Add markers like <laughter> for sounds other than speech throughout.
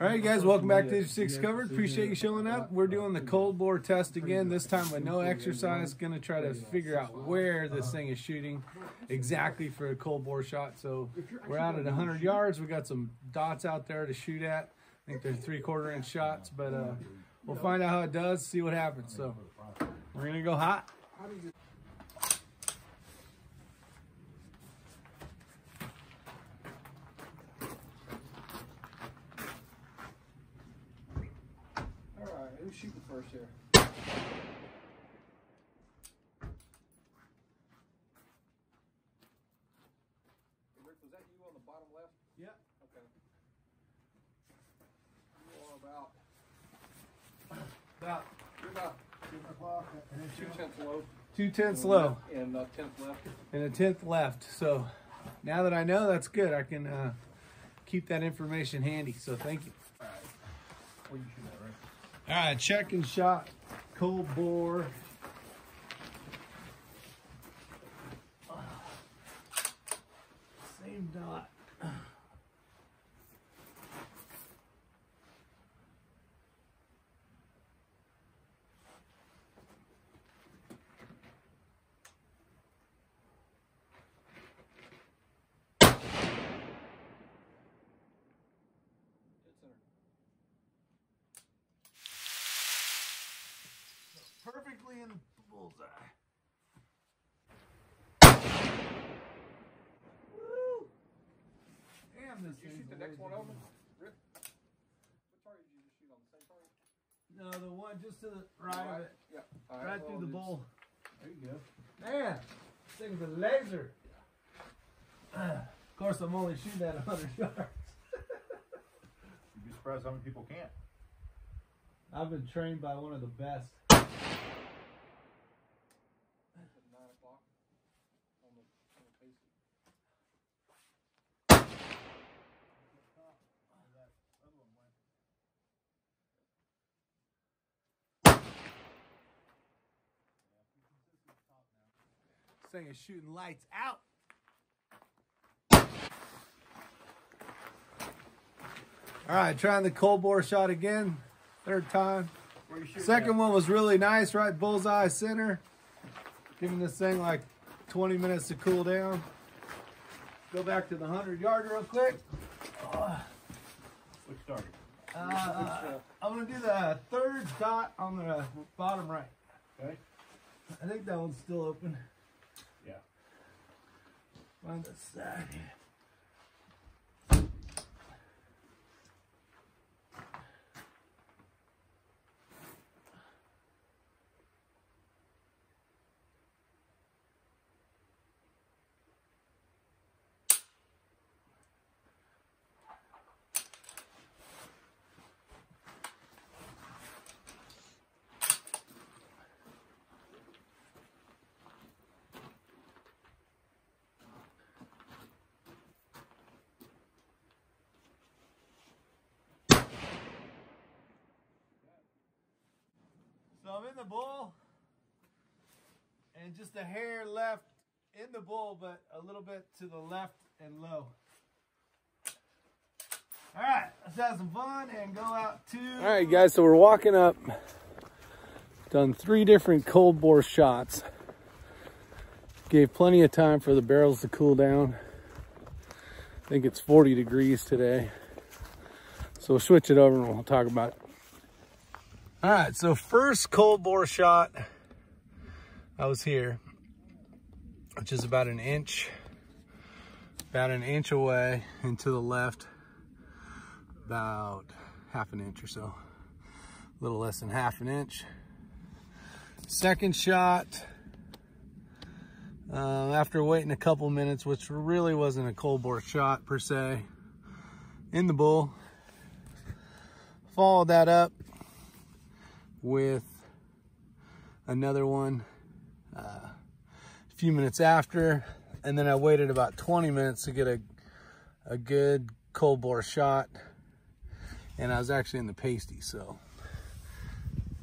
All right, guys, welcome back to Six Covered. Appreciate you showing up. We're doing the cold bore test again, this time with no exercise. Going to try to figure out where this thing is shooting exactly for a cold bore shot. So we're out at 100 yards. We got some dots out there to shoot at. I think they're three quarter inch shots, but uh, we'll find out how it does, see what happens. So we're going to go hot. All right, who's shooting first here? Rick, was that you on the bottom left? Yep. Okay. You are about, About you're about two tenths low two tenths low and uh, tenth left. and a tenth left. So now that I know, that's good. I can uh, keep that information handy. So thank you. Where you shoot at, right? All right, check and shot, cold bore. Same dot. Dead center. Perfectly in the bullseye. Woo! Damn, this Did you shoot the next one lazy. over? Rick? What target did you just shoot on? The same target? No, the one just to the right of it. Yeah. All Right well, through the it's- bowl. There you go. Man, this thing's a laser. of course, I'm only shooting at 100 <laughs> yards. You'd be surprised how many people can't. I've been trained by one of the best. Pasty. Thing is shooting lights out. All right, trying the cold bore shot again. Third time. Where you shooting Second one was really nice, right bullseye center. Giving this thing like 20 minutes to cool down. Go back to the 100 yard real quick. Which target? Uh, I'm gonna do the third dot on the bottom right. Okay. I think that one's still open. Yeah. Find the side. In the bull, and just a hair left in the bull, but a little bit to the left and low. All right, let's have some fun and go out to. All right, guys. So we're walking up. Done three different cold bore shots. Gave plenty of time for the barrels to cool down. I think it's 40 degrees today. So we'll switch it over and we'll talk about it. All right, so first cold bore shot, I was here, which is about an inch, about an inch away and to the left, about half an inch or so, a little less than half an inch. Second shot, uh, after waiting a couple minutes, which really wasn't a cold bore shot per se, in the bull, followed that up with another one uh, a few minutes after and then I waited about 20 minutes to get a, a good cold bore shot and I was actually in the pasty so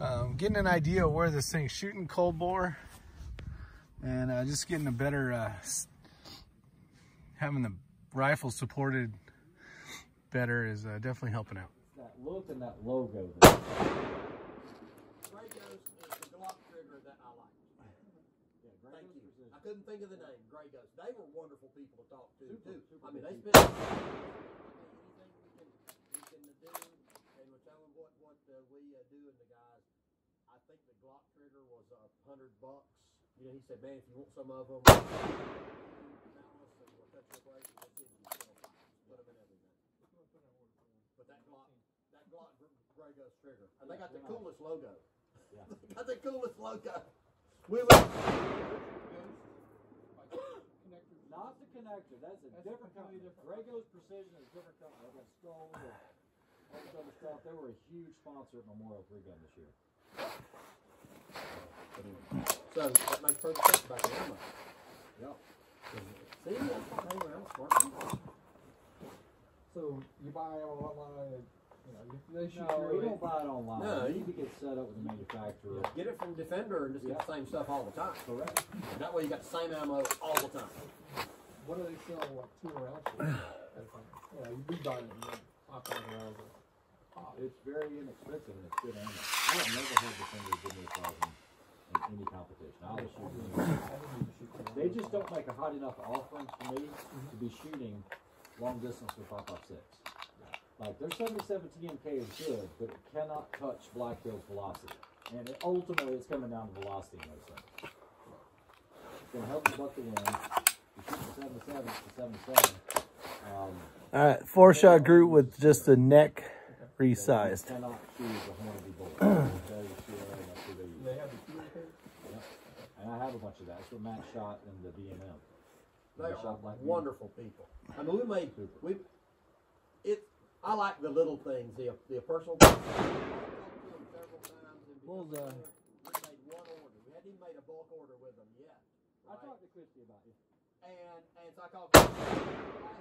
um, getting an idea of where this thing's shooting cold bore and uh, just getting a better uh, having the rifle supported better is uh, definitely helping out. That look and that logo there. Grey Ghost is the Glock trigger that I like. Yeah, great Thank you. I couldn't think of the name. Grey Ghost. They were wonderful people to talk to Super, too. super I mean, they spent anything we can we can do, and we're telling what what uh, we uh, do and the guys. I think the Glock trigger was a hundred bucks. You know, he said, man, if you want some of them, malice and we'll cut your break and we'll send you four. Put them in everything. But that Glock, that Glock Grey Ghost trigger, and they got the coolest logo. Yeah. they got the coolest logo. We went. Not the connector. That's a That's different company. different Rego's Precision is a different company. They got skulls and all this other stuff. They were a huge sponsor at Memorial Three Gun this year. So that makes perfect sense about the ammo. Yep. See, that's not hanging around So you buy it online, and, you know, they shoot No, your you don't buy it online. No, you you- need to get set up with the manufacturer. Get it from Defender and just get the same stuff all the time. Correct. That way you got the same ammo all the time. What do they sell, like two rounds? for? That's <clears throat> like, yeah, you be buying it, you know, five thousand rounds. It's very inexpensive and it's good ammo. I have never had Defender give me a thousand in any competition. I always shoot them. I didn't even shoot They just don't make a hot enough offering for me to be shooting long distance with 556. Like their 77 TMK is good, but it cannot touch Black Hills velocity. And it, ultimately, it's coming down to velocity in those things. It's going to help you buck the wind. You shoot the 77, it's the 77. Um, All right, four shot group with just the neck resized. You cannot choose a Hornady bullet. They'll tell you to, and that's who they use. They have the? And I have a bunch of that. That's what Matt shot in the B&M. They They are shot Black wonderful people. I mean, we made we it. I like the little things, the the personal. I've talked to them several times and because Bullseye. We made one order. We hadn't even made a bulk order with them yet. I talked to Christy about you. And and so I called. Guys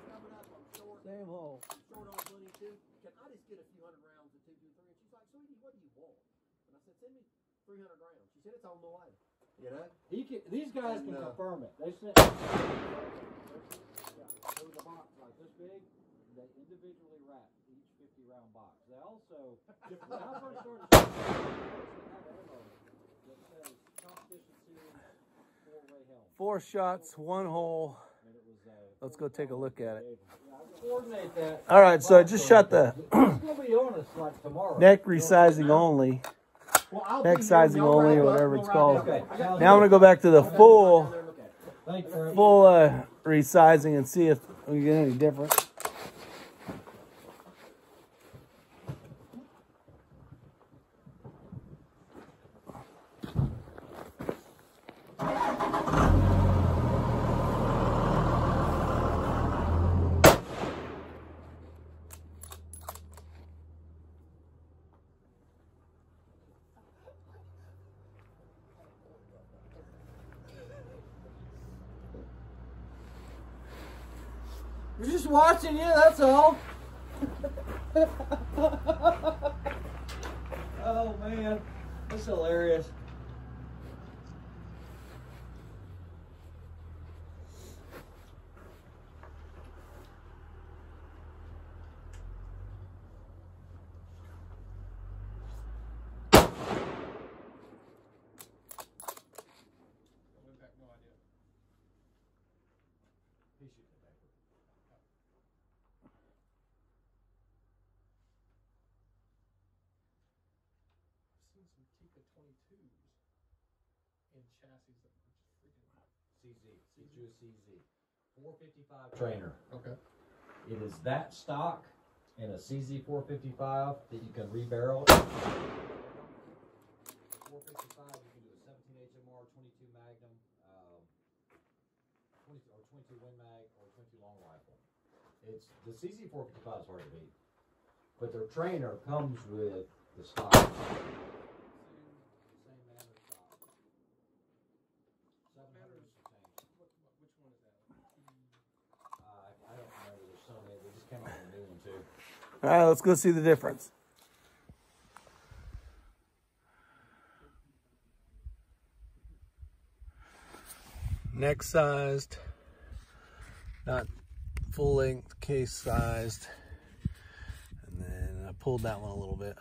coming up. I'm short. Same hole. I'm short on money too. Can I just get a few hundred rounds of two two three? And she's like, sweetie, what do you want? And I said, send me three hundred rounds. She said it's on the way. You know. He can, these guys And, can uh, confirm it. They sent. There was a box like this big. They individually wrapped each 50 round box. They also, <laughs> when I first started they had ammo that says competition series four way helm. Four shots, one hole. And it was, uh, Let's go take a look at it. Yeah, I can coordinate that. All right, so I just shot the It's gonna be on us like tomorrow. neck resizing only, Well, I'll neck sizing only, or whatever it's called. up. Okay. I got- Now I'm gonna go back to the full, Down there and look at it. Thanks, Frank. full uh, resizing and see if we get any different. We're just watching you, that's all. <laughs> oh man, that's hilarious. Impact, no idea. I've seen some Tikka 22s in chassis that were just freaking. CZ, CZ, CZ. 455 trainer. Okay. It is that stock in a CZ 455 that you can rebarrel. 455, you can do a 17 HMR, 22 Magnum, um, 20 or 22 Win Mag, or 22 long rifle. It's the CZ 455 is hard to beat, but their trainer comes with the stock. Same manner stock. 700 and some change. What, what, which one is that? Uh, I, I don't remember. There's so many. They just came out with a new one too. All right, let's go see the difference. Neck sized, not full length, case sized. And then up pulled that one a little bit.